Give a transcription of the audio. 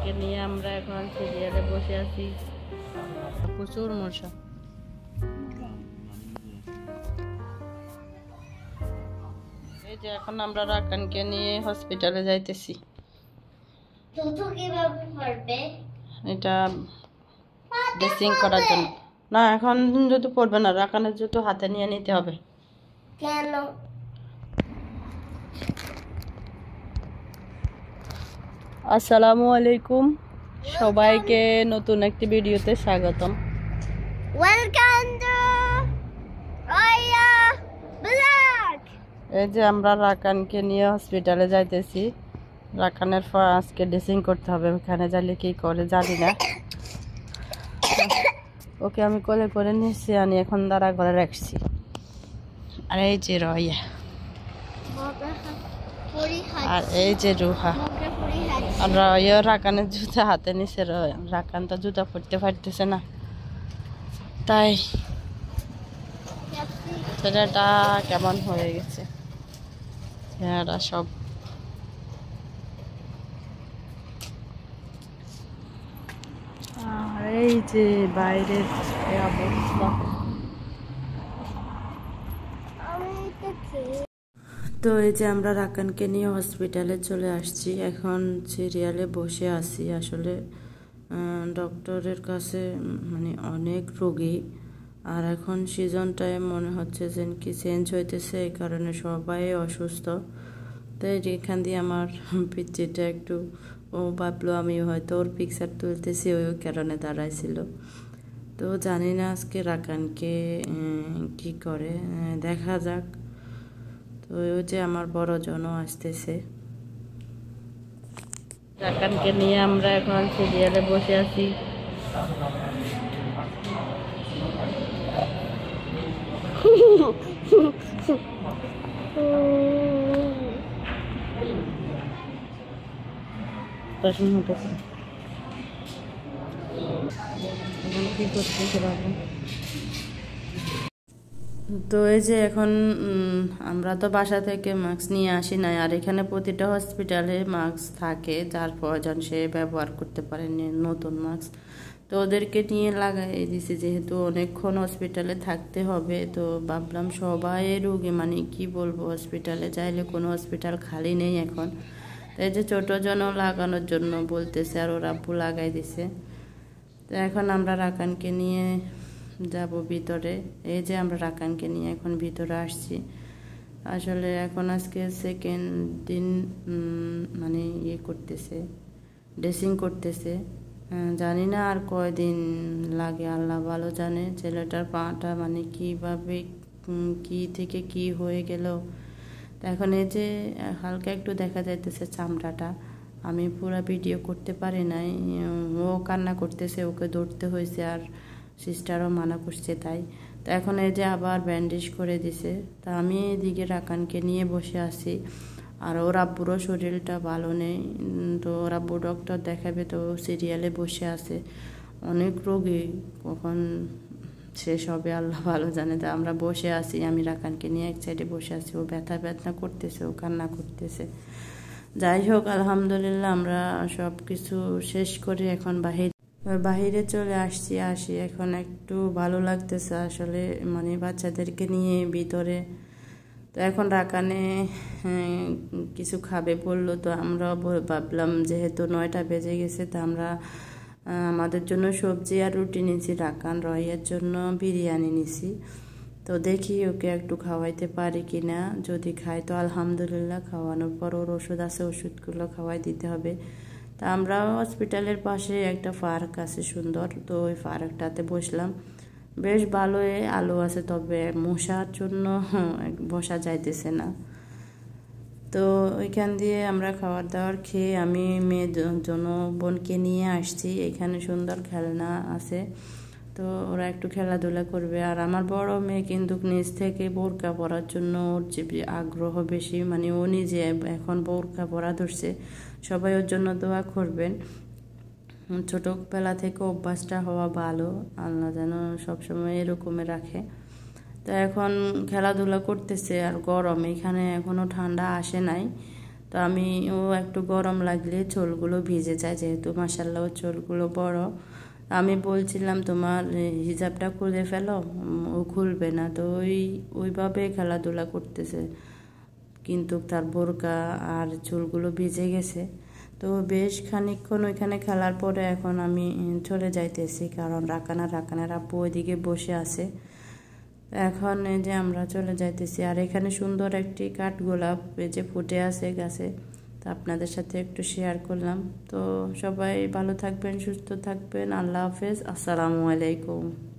রাকানকে নিয়ে আমরা এখন সিরিয়ালে বসে আছি। প্রচুর মশা এই যে এখন আমরা রাকানকে নিয়ে হসপিটালে যাইতেছি। জুতো এটা ড্রেসিং করার জন্য। না এখন জুতো পড়বে না রাকানের জুতো হাতে নিয়ে নিতে হবে। কেন? আসসালামু আলাইকুম। সবাইকে নতুন একটি ভিডিওতে স্বাগতম। ওয়েলকাম টু রয়া ব্লগ এই যে আমরা রাকানকে নিয়ে হসপিটালে যাইতেছি। রাকানের পর আজকে ড্রেসিং করতে হবে। ওখানে যাইলে কি করে জানি না। ওকে আমি কোলে করে নিচ্ছি আনি এখন দাঁড়া করে রাখছি। আর এই যে রয়া। আর এই যে রুহা। আমরা হাত রাকানের জুতা হাতে নিছে রাকান তো জুতা পরতে পারতেছে না। তাই ছেলেটা কেমন হয়ে গেছে? চেহারা সব। আর এই যে বাইরের অবস্থা। তো এই যে আমরা রাকানকে নিয়ে হসপিটালে চলে আসছি, এখন সিরিয়ালে বসে আছি। আসলে ডক্টরের কাছে মানে অনেক রোগী। আর এখন সিজনটায় মনে হচ্ছে যে কি চেঞ্জ হইতেছে, এই কারণে সবাই অসুস্থ। তো এখান দিয়ে আমার পিচিটা একটু, ও ভাবলো, আমি হয়তো ওর পিকচার তুলতেছি, ওই কারণে দাঁড়াইছিল। তো জানি না আজকে রাকানকে কি করে দেখা যাক। তো ওই যে আমার বড় জনও আসতেছে। রাকানকে নিয়ে আমরা এখন সিরিয়ালে বসে আছি। প্রশ্ন হতেছে কি তো এই যে এখন আমরা তো বাসা থেকে মাস্ক নিয়ে আসি নাই, আর এখানে প্রতিটা হসপিটালে মাস্ক থাকে, যার প্রয়োজন সে ব্যবহার করতে পারেনি নতুন মাস্ক। তো ওদেরকে নিয়ে লাগাই দিছি, যেহেতু অনেকক্ষণ হসপিটালে থাকতে হবে, তো ভাবলাম সবাই রুগী মানে কি বলব, হসপিটালে চাইলে কোনো হসপিটাল খালি নেই এখন। তো এই যে ছোটো জনও লাগানোর জন্য বলতেছে, আর ওরা আব্বু লাগাই দিছে। তো এখন আমরা রাকানকে নিয়ে যাব ভিতরে। এই যে আমরা রাকানকে নিয়ে এখন ভিতরে আসছি। আসলে এখন আজকে সেকেন্ড দিন মানে ইয়ে করতেছে ড্রেসিং করতেছে। জানি না আর কয়দিন লাগে, আল্লাহ ভালো জানে। ছেলেটার পাটা মানে কীভাবে কি থেকে কি হয়ে গেল। এখন এই যে হালকা একটু দেখা যাইতেছে চামড়াটা। আমি পুরো ভিডিও করতে পারি নাই। ও কান্না করতেছে, ওকে ধরতে হয়েছে আর সিস্টারও মানা করছে তাই। তো এখন এই যে আবার ব্যান্ডেজ করে দিছে, তা আমি এদিকে রাকানকে নিয়ে বসে আছি। আর ওর আব্বুরও শরীরটা ভালো নেই তো ওর আব্বু ডক্টর দেখাবে তো সিরিয়ালে বসে আছে। অনেক রোগী কখন শেষ হবে, আল্লাহ ভালো জানে। তো আমরা বসে আছি, আমি রাকানকে নিয়ে এক সাইডে বসে আছি। ও ব্যথা ব্যথা করতেছে, ও কান্না করতেছে। যাই হোক, আলহামদুলিল্লাহ, আমরা সব কিছু শেষ করে এখন বাহির। বাহিরে চলে আসছি আসি। এখন একটু ভালো লাগতেছে আসলে মানে বাচ্চাদেরকে নিয়ে ভিতরে। তো এখন রাকানে হ্যাঁ, কিছু খাবে বলল তো আমরাও ব- ভাবলাম যেহেতু নয়টা বেজে গেছে তো আমরা আমাদের জন্য সবজি আর রুটি নিয়েছি রাকান রয়ের জন্য বিরিয়ানি নিছি। তো দেখি ওকে একটু খাওয়াইতে পারি কি না। যদি খায় তো আলহামদুলিল্লাহ খাওয়ানোর পর ওর ওষুধ আছে ওষুধগুলো খাওয়াই দিতে হবে। তা আমরা হসপিটালের পাশে একটা পার্ক আছে সুন্দর, তো ওই পার্কটাতে বসলাম। বেশ ভালোই আলো আছে, তবে মশার জন্য বসা যাইতেছে না। তো ওইখান দিয়ে আমরা খাবার দাবার খেয়ে আমি মেয়ে জন বোনকে নিয়ে আসছি। এখানে সুন্দর খেলনা আছে। তো ওরা একটু খেলাধুলা করবে। আর আমার বড় মেয়ে কিন্তু নিজ থেকে বোরকা পরার জন্য ওর যে আগ্রহ বেশি মানে ও নিজে এখন বোরকা পরা ধরছে। সবাই ওর জন্য দোয়া করবেন। ছোটবেলা থেকে অভ্যাসটা হওয়া ভালো, আল্লাহ যেন সবসময় এরকমই রাখে। তো এখন খেলাধুলা করতেছে আর গরম, এখানে এখনও ঠান্ডা আসে নাই। তো আমি ও একটু গরম লাগলে চোলগুলো ভিজে যায় যেহেতু মাসাল্লাহ চোলগুলো বড়। আমি বলছিলাম, তোমার হিসাবটা খুলে ফেলো, ও খুলবে না। তো ওই, ওইভাবে খেলাধুলা করতেছে। কিন্তু তার বোরকা আর চুলগুলো ভিজে গেছে। তো বেশ খানিকক্ষণ ওইখানে খেলার পরে এখন আমি চলে যাইতেছি। কারণ রাকানা, রাকানার আব্বু ওইদিকে বসে আছে। এখন যে আমরা চলে যাইতেছি। আর এখানে সুন্দর একটি কাঠগোলাপ, এই যে ফুটে আছে গাছে। তো আপনাদের সাথে একটু শেয়ার করলাম। তো সবাই ভালো থাকবেন, সুস্থ থাকবেন। আল্লাহ হাফেজ। আসসালামু আলাইকুম।